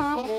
Oh,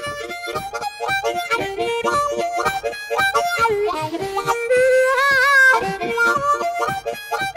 What?